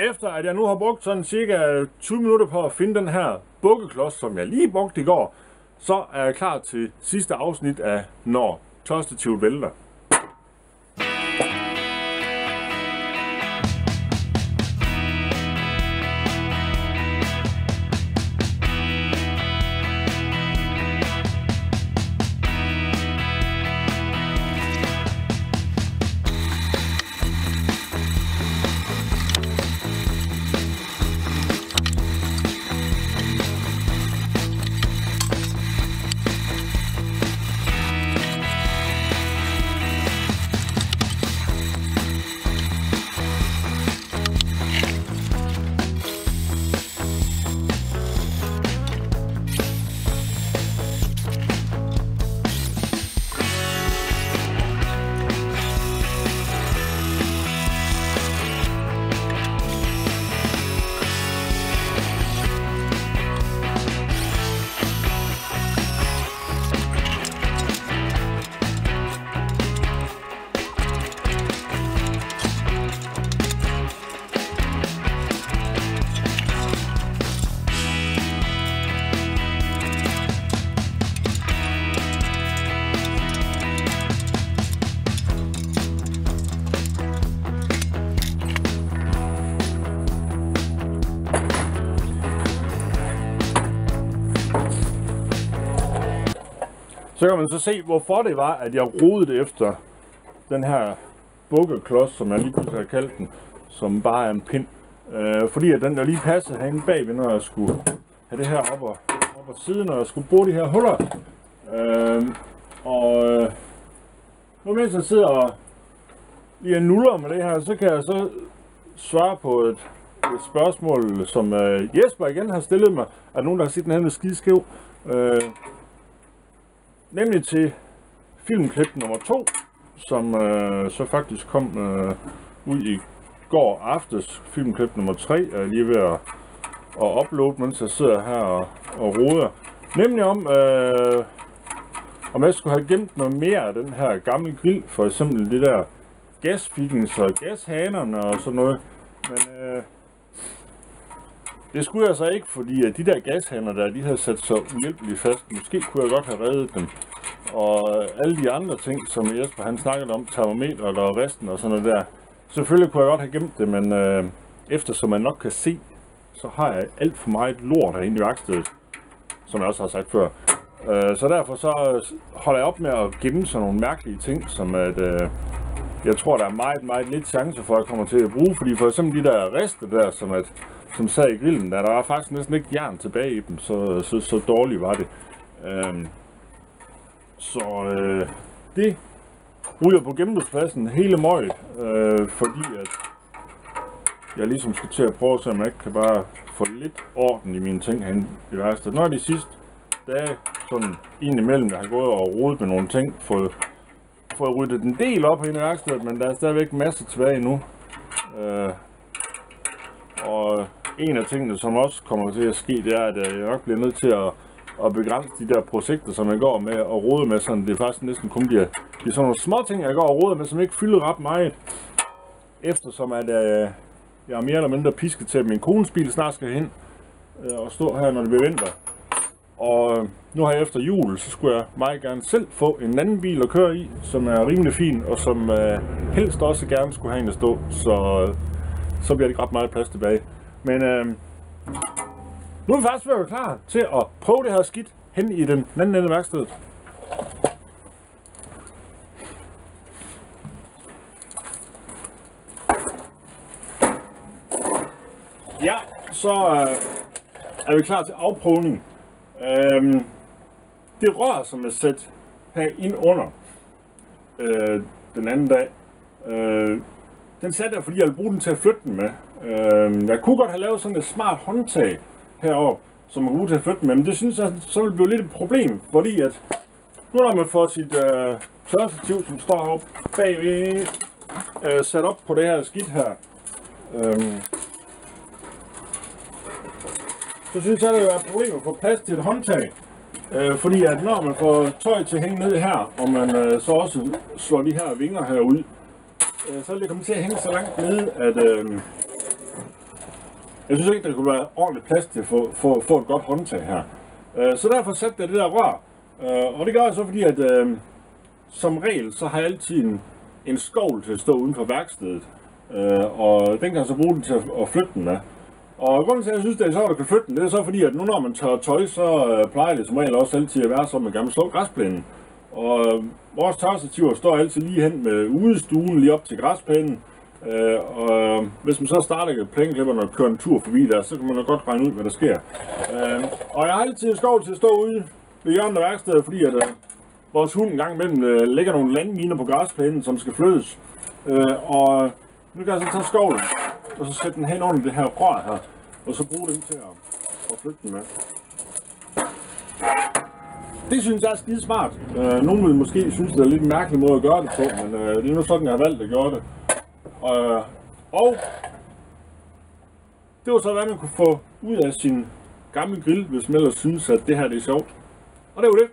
Efter at jeg nu har brugt sådan cirka 20 minutter på at finde den her bukkeklods, som jeg lige brugte i går, så er jeg klar til sidste afsnit af Når tørstetivet vælter. Så kan man så se, hvorfor det var, at jeg rodede efter den her bukkeklods, som jeg lige pludselig har kaldt den, som bare er en pind. Øh, fordi at den der lige passede herinde bagved, når jeg skulle have det her op og, op og siden, når jeg skulle bruge de her huller. Øh, og øh, nu mens jeg sidder og lige nuller med det her, så kan jeg så svare på et, et spørgsmål, som øh, Jesper igen har stillet mig. Er der nogen, der har set den her med skideskæv? Øh, Nemlig til filmklip nummer 2, som øh, så faktisk kom øh, ud i går aftes. Filmklip nummer 3 er lige ved at, at uploade, mens jeg sidder her og, og roder. Nemlig om, øh, om jeg skulle have gemt noget mere af den her gamle grill, for eksempel det der gaspikken og gashanerne og sådan noget. Men øh, det skulle jeg så ikke, fordi at de der gashaner der, de havde sat sig uhjælpeligt fast. Måske kunne jeg godt have reddet dem. Og alle de andre ting, som Jesper han snakkede om, termometer og resten og sådan noget der. Selvfølgelig kunne jeg godt have gemt det, men øh, eftersom man nok kan se, så har jeg alt for meget lort herinde i værkstedet. Som jeg også har sagt før. Øh, så derfor så holder jeg op med at gemme sådan nogle mærkelige ting, som at... Øh, jeg tror, der er meget, meget lidt chance for, at jeg kommer til at bruge, fordi for eksempel de der rester der, som, at, som sad i grillen, der, der var faktisk næsten ikke jern tilbage i dem, så, så, så dårligt var det. Øhm, så øh, det ryger på gennembrudspladsen hele møget, øh, fordi at jeg ligesom skal til at prøve at se, om jeg ikke kan bare få lidt orden i mine ting herinde i værkstedet. Når de sidste dage, sådan indimellem, jeg har gået og rodet med nogle ting, fået fået ryddet en del op i værkstedet, men der er stadigvæk masser tilbage endnu. Øh, og en af tingene, som også kommer til at ske, det er, at jeg nok bliver nødt til at, at begrænse de der projekter, som jeg går med og rode med, sådan det faktisk næsten kun bliver, bliver sådan nogle små ting, jeg går og roder med, som ikke fylder ret meget. Eftersom at øh, jeg er mere eller mindre pisket til, at min kones bil snart skal hen øh, og stå her, når det bliver vinter. Og nu har jeg efter jul, så skulle jeg meget gerne selv få en anden bil at køre i, som er rimelig fin, og som øh, helst også gerne skulle have en at stå, så, så bliver det ikke ret meget plads tilbage. Men øh, nu er vi faktisk været klar til at prøve det her skidt hen i den anden ende af værkstedet. Ja, så øh, er vi klar til afprøvning. Øhm, det rør, som er sat her ind under øh, den anden dag, øh, den satte jeg, fordi jeg ville bruge den til at flytte den med. Øh, jeg kunne godt have lavet sådan et smart håndtag heroppe, som man kunne bruge til at flytte den med, men det synes jeg så ville blive lidt et problem, fordi at nu når man får sit øh, tørrestativ, som står heroppe bagved, øh, sat op på det her skidt her, øh, så synes jeg, det er et problem at få plads til et håndtag. Øh, fordi at når man får tøj til at hænge ned her, og man øh, så også slår de her vinger her ud, øh, så vil det komme til at hænge så langt nede, at, øh, Jeg synes ikke, der kunne være ordentligt plads til at få, få, få et godt håndtag her. Øh, så derfor satte jeg det der rør. Øh, og det gør jeg så fordi, at øh, som regel, så har jeg altid en, en skovl til at stå uden for værkstedet. Øh, og den kan jeg så bruge den til at, at flytte den af. Og grunden til, at jeg synes, det er sjovt at kan flytte den, det er så fordi, at nu når man tør tøj, så øh, plejer det som regel også altid at være så, en man gerne vil slå græsplænen. Og øh, vores tørstativer står altid lige hen med udestuen lige op til græsplænen. Øh, og øh, hvis man så starter plæneklipperne og kører en tur forbi der, så kan man jo godt regne ud, hvad der sker. Øh, og jeg har altid skov til at stå ude ved hjørnet af værkstedet, fordi at øh, vores hund engang imellem øh, lægger nogle landminer på græsplænen, som skal flyttes. Øh, og nu kan jeg så tage skovlen, og så sætte den hen under det her rør her, og så bruge den til at, at flytte den med. Det synes jeg er skide smart. Øh, nogle vil måske synes, det er lidt mærkelig måde at gøre det på, men øh, det er nu sådan, jeg har valgt at gøre det. Øh, og det var så, hvad man kunne få ud af sin gamle grill, hvis man ellers synes, at det her det er sjovt. Og det var det.